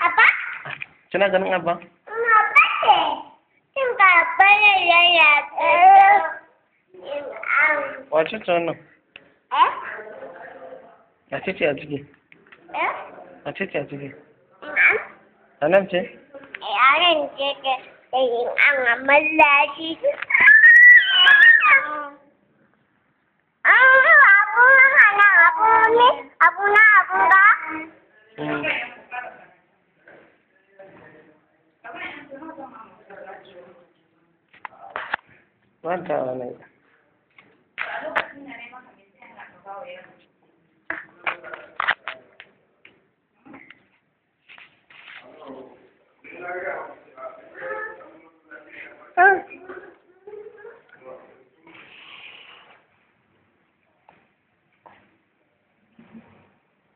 apa? Cina jangan ngapa? Ngapa sih? Yang apa ya ya ya? Oh, itu cina. Eh? Aci cia cigi. Eh? Aci cia cigi. Ingat? Anam sih? Eh, anam sih ke, ingat ngamal lagi. ¿Cuánta hora me da? ¿Cuánta hora me da?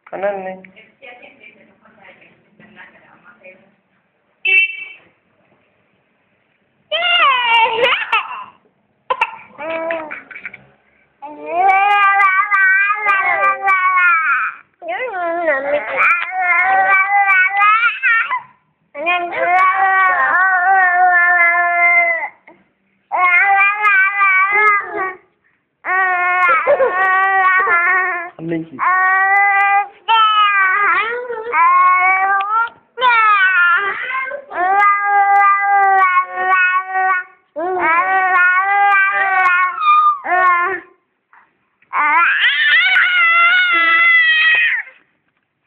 ¿Cuánta hora me da? ¿Cuánta hora. tâm linh gì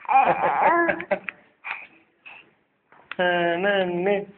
Ha, ha, ha.